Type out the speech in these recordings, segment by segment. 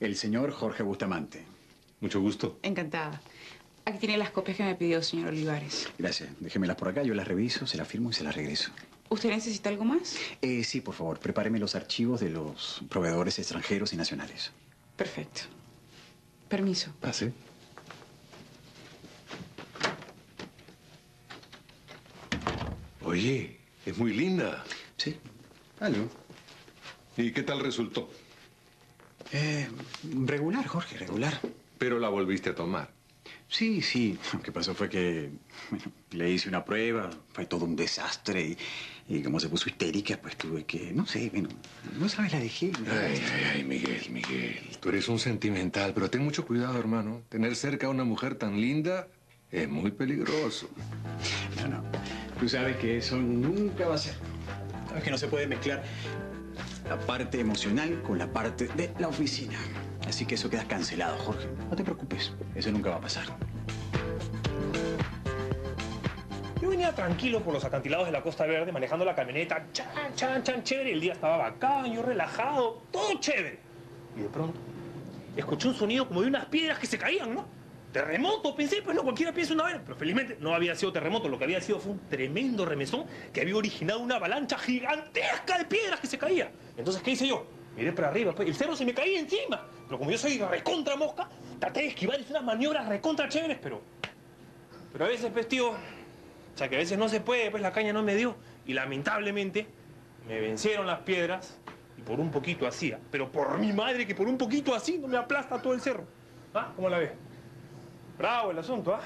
El señor Jorge Bustamante. Mucho gusto. Encantada. Aquí tiene las copias que me pidió, señor Olivares. Gracias. Déjemelas por acá, yo las reviso, se las firmo y se las regreso. ¿Usted necesita algo más? Eh, sí, por favor, prepáreme los archivos de los proveedores extranjeros y nacionales. Perfecto. Permiso. Pase. Oye, es muy linda. Sí. Algo. ¿Y qué tal resultó? Eh, regular, Jorge, regular. Pero la volviste a tomar. Sí, sí. Lo que pasó fue que bueno, le hice una prueba, fue todo un desastre y, y como se puso histérica, pues tuve que, no sé, bueno, no sabes, la dejé. Ay, ay, ay, Miguel, Miguel. Tú eres un sentimental, pero ten mucho cuidado, hermano. Tener cerca a una mujer tan linda es muy peligroso. No, no. Tú sabes que eso nunca va a ser. Sabes que no se puede mezclar la parte emocional con la parte de la oficina. Así que eso queda cancelado, Jorge. No te preocupes, eso nunca va a pasar. Yo venía tranquilo por los acantilados de la Costa Verde, manejando la camioneta, chan, chan, chan, chévere. El día estaba bacán, yo relajado, todo chévere. Y de pronto, escuché un sonido como de unas piedras que se caían, ¿no? Terremoto, pensé, pues no, cualquiera piensa una vez. Pero felizmente no había sido terremoto, lo que había sido fue un tremendo remesón que había originado una avalancha gigantesca de piedras que se caía. Entonces, ¿qué hice yo? Miré para arriba, pues, el cerro se me caía encima. Pero como yo soy recontra mosca, traté de esquivar, hice unas maniobras recontra chéveres, pero... Pero a veces, pues, tío, o sea, que a veces no se puede, pues la caña no me dio. Y lamentablemente, me vencieron las piedras y por un poquito hacía. Pero por mi madre que por un poquito así no me aplasta todo el cerro. ¿Ah? ¿Cómo la ves? Bravo el asunto, ¿ah?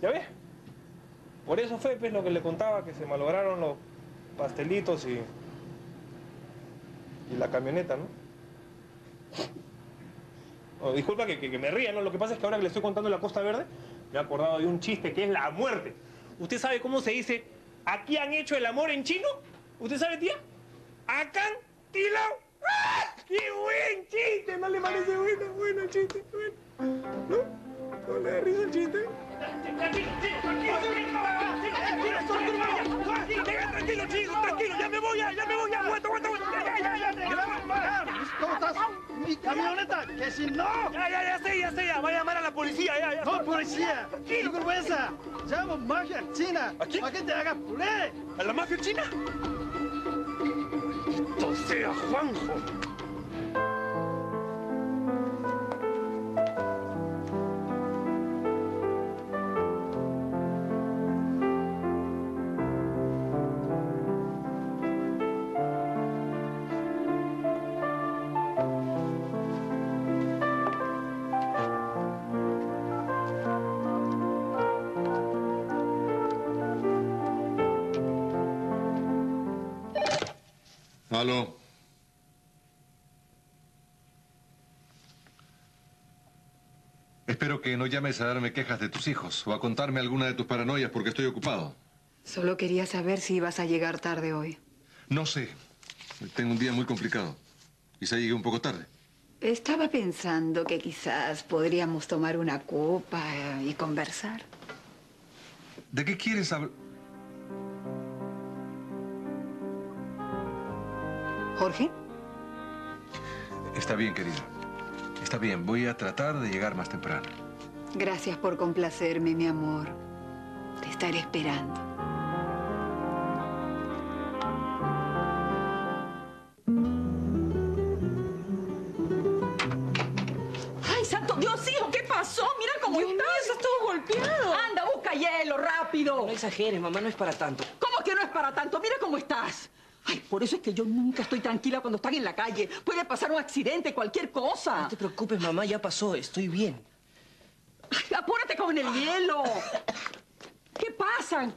¿Ya ves? Por eso fue, pues, lo que le contaba, que se malograron los pastelitos y... y la camioneta, ¿no? Oh, disculpa que, me ría, ¿no? Lo que pasa es que ahora que le estoy contando la Costa Verde, me he acordado de un chiste que es la muerte. ¿Usted sabe cómo se dice, aquí han hecho el amor en chino? ¿Usted sabe, tía? Acán tilao. ¡Ah! ¡Qué buen chiste! ¿No le parece bueno? Bueno chiste, bueno. ¿No? ¿No le da risa el chiste? Tranquilo, chico, tranquilo, ya me voy, ya, ya me voy, ya, aguanta, aguanta, aguanta, ya, ya, ya, ya. ¿Cómo estás? Mi camioneta, que si no, Ya, ya, ya sé, ya sé, ya, va a llamar a la policía, ya, ya. no policía, qué vergüenza. Llamo mafia china, ¿A quién? para que te haga puré. ¿A la mafia china? Esto sea Juanjo. Aló. Espero que no llames a darme quejas de tus hijos o a contarme alguna de tus paranoias porque estoy ocupado. Solo quería saber si ibas a llegar tarde hoy. No sé. Tengo un día muy complicado. Quizá llegué un poco tarde. Estaba pensando que quizás podríamos tomar una copa eh, y conversar. ¿De qué quieres hablar? Jorge, Está bien, querida. Está bien. Voy a tratar de llegar más temprano. gracias por complacerme, mi amor. Te estaré esperando. ¡Ay, santo Dios, hijo! ¿Qué pasó? Mira cómo estás. estás todo golpeado. Anda, busca hielo, rápido. No exageres, mamá, no es para tanto. ¿Cómo que no es para tanto? Mira cómo estás. Ay, por eso es que yo nunca estoy tranquila cuando están en la calle. Puede pasar un accidente, cualquier cosa. No te preocupes, mamá, ya pasó, estoy bien. Ay, apúrate con el hielo. ¿Qué pasa?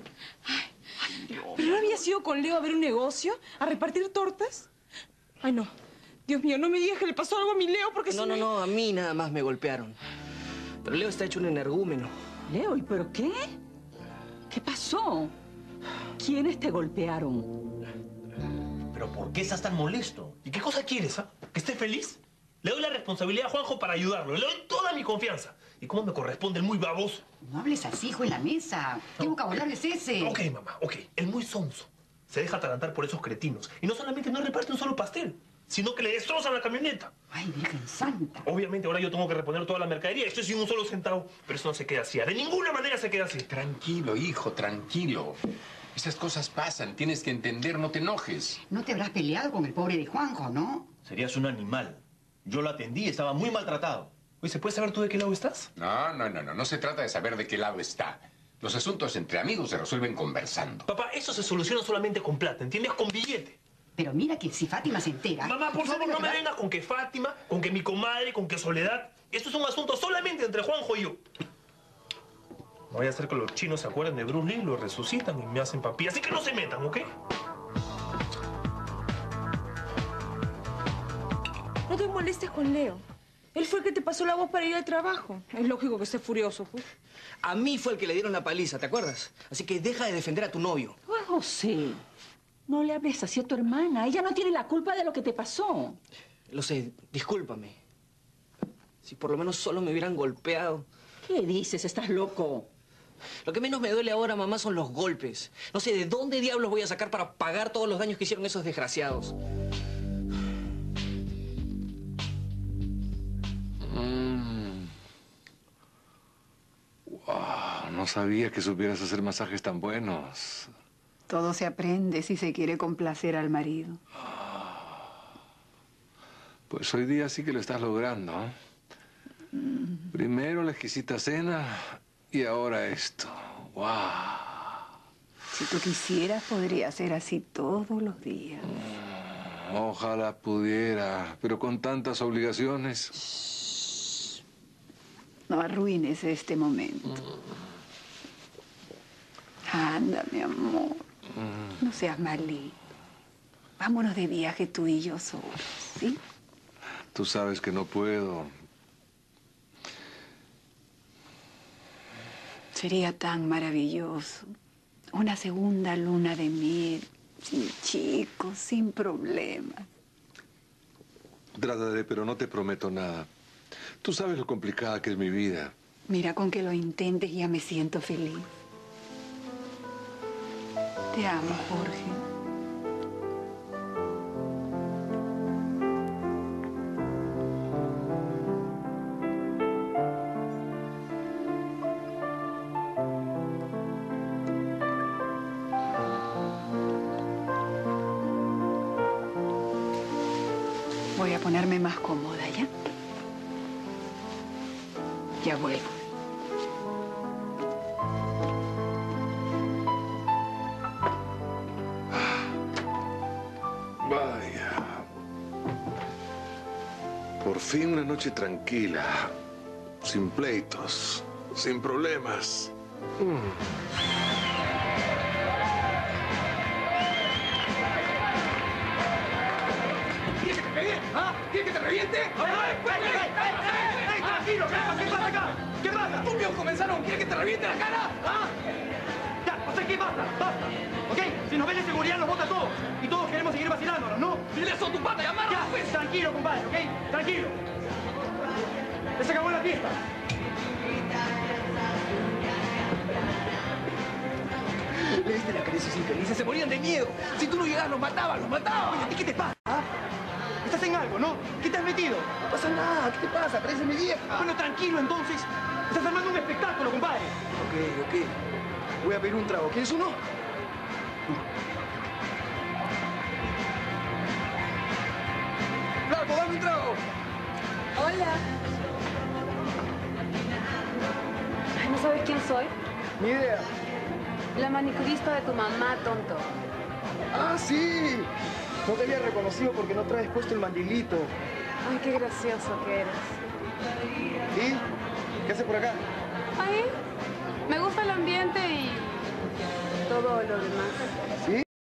¿Pero no había sido con Leo a ver un negocio? ¿A repartir tortas? Ay, no. Dios mío, no me digas que le pasó algo a mi Leo porque No, si no, no, a mí nada más me golpearon. Pero Leo está hecho un energúmeno. Leo, ¿y pero qué? ¿Qué pasó? ¿Quiénes te golpearon? ¿Pero por qué estás tan molesto? ¿Y qué cosa quieres, ah? ¿Que esté feliz? Le doy la responsabilidad a Juanjo para ayudarlo. Le doy toda mi confianza. ¿Y cómo me corresponde el muy baboso? No hables así, hijo, en la mesa. ¿Qué vocabulario es ese? Ok, mamá, ok. El muy sonso. Se deja atarantar por esos cretinos. Y no solamente no reparte un solo pastel, sino que le destrozan la camioneta. Ay, Virgen Santa. Obviamente ahora yo tengo que reponer toda la mercadería. Esto es sin un solo centavo. Pero eso no se queda así. De ninguna manera se queda así. Tranquilo, hijo, tranquilo. Esas cosas pasan, tienes que entender, no te enojes. No te habrás peleado con el pobre de Juanjo, ¿no? Serías un animal. Yo lo atendí, estaba muy maltratado. Oye, ¿se puede saber tú de qué lado estás? No, no, no, no, no se trata de saber de qué lado está. Los asuntos entre amigos se resuelven conversando. Papá, eso se soluciona solamente con plata, ¿entiendes? Con billete. Pero mira que si Fátima se entera... Mamá, por favor, no me vengas con que Fátima, con que mi comadre, con que Soledad. Esto es un asunto solamente entre Juanjo y yo. No voy a hacer que los chinos se acuerden de Bruce Lee, lo resucitan y me hacen papi. Así que no se metan, ¿ok? No te molestes con Leo. Él fue el que te pasó la voz para ir al trabajo. Es lógico que estés furioso, pues. A mí fue el que le dieron la paliza, ¿te acuerdas? Así que deja de defender a tu novio. José, no le hables así a tu hermana. Ella no tiene la culpa de lo que te pasó. Lo sé, discúlpame. Si por lo menos solo me hubieran golpeado. ¿Qué dices? ¿Estás loco? Lo que menos me duele ahora, mamá, son los golpes. No sé de dónde diablos voy a sacar para pagar todos los daños que hicieron esos desgraciados. Mm. Wow, no sabía que supieras hacer masajes tan buenos. Todo se aprende si se quiere complacer al marido. Pues hoy día sí que lo estás logrando. ¿eh? Primero la exquisita cena y ahora esto. ¡Wow! Si tú quisieras, podría ser así todos los días. Ojalá pudiera, pero con tantas obligaciones. No arruines este momento. Anda, mi amor. No seas malito. Vámonos de viaje tú y yo solos, ¿sí? Tú sabes que no puedo. Sería tan maravilloso. Una segunda luna de miel, sin chicos, sin problemas. Trataré, pero no te prometo nada. Tú sabes lo complicada que es mi vida. Mira, con que lo intentes ya me siento feliz. Te amo, Jorge. Voy a ponerme más cómoda, ¿ya? Ya vuelvo. Vaya. Por fin una noche tranquila. Sin pleitos. Sin problemas. Mm. ¿Quieres que te reviente? ¡Ey, tranquilo! ¿Qué pasa? ¿Qué pasa acá? ¿Qué pasa? ¡Estúpidos comenzaron! ¿Quieres que te reviente la cara? ¿Ah? Ya, o sea, ¿qué basta? ¡Basta! ¿Ok? Si nos ven de seguridad nos bota a todos. Y todos queremos seguir vacilándonos, ¿no? ¡Dile eso a tu pata! ¡Llamar Ya, pues, tranquilo, compadre, ¿ok? Tranquilo. Se acabó la fiesta. Le diste la cara a esos infelices, se morían de miedo. Si tú no llegabas, los matabas, los matabas. Oye, ¿a ti qué te pasa? ¿Qué te has metido? No pasa nada, ¿qué te pasa? Parece mi vieja. Bueno, tranquilo entonces. Estás armando un espectáculo, compadre. Ok, ok. Voy a pedir un trago. ¿Quieres uno? Flaco, dame un trago. Hola. Ay, ¿No sabes quién soy? Ni idea. La manicurista de tu mamá, tonto. Ah, sí. No te había reconocido porque no traes puesto el mandilito. Ay, qué gracioso que eres. ¿Y? ¿Qué haces por acá? Ay, me gusta el ambiente y todo lo demás.